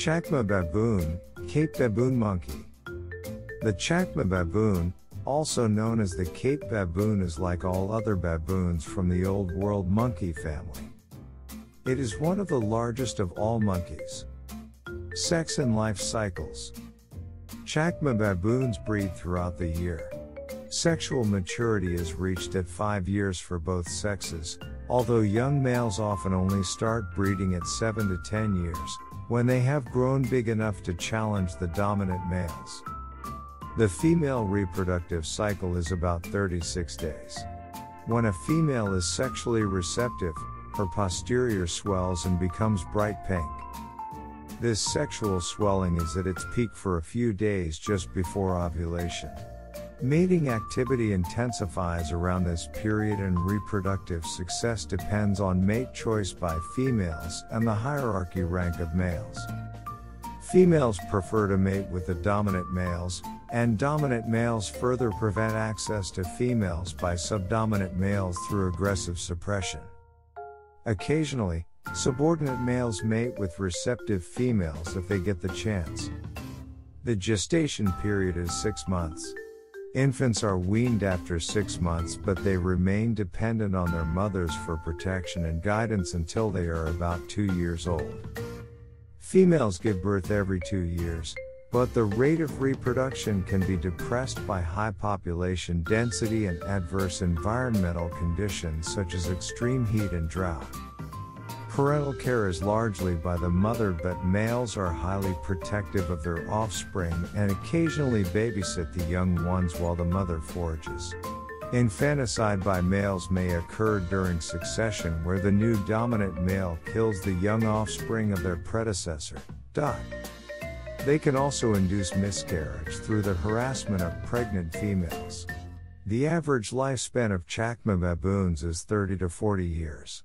Chacma baboon, Cape baboon monkey. The Chacma baboon, also known as the Cape baboon, is like all other baboons from the Old World monkey family. It is one of the largest of all monkeys. Sex and life cycles. Chacma baboons breed throughout the year. Sexual maturity is reached at 5 years for both sexes, although young males often only start breeding at 7 to 10 years, when they have grown big enough to challenge the dominant males. The female reproductive cycle is about 36 days. When a female is sexually receptive, her posterior swells and becomes bright pink. This sexual swelling is at its peak for a few days just before ovulation. Mating activity intensifies around this period and reproductive success depends on mate choice by females and the hierarchy rank of males. Females prefer to mate with the dominant males, and dominant males further prevent access to females by subdominant males through aggressive suppression. Occasionally, subordinate males mate with receptive females if they get the chance. The gestation period is six months. Infants are weaned after six months, but they remain dependent on their mothers for protection and guidance until they are about two years old. Females give birth every two years, but the rate of reproduction can be depressed by high population density and adverse environmental conditions such as extreme heat and drought. Parental care is largely by the mother, but males are highly protective of their offspring and occasionally babysit the young ones while the mother forages. Infanticide by males may occur during succession where the new dominant male kills the young offspring of their predecessor. Dot. They can also induce miscarriage through the harassment of pregnant females. The average lifespan of Chacma baboons is 30 to 40 years.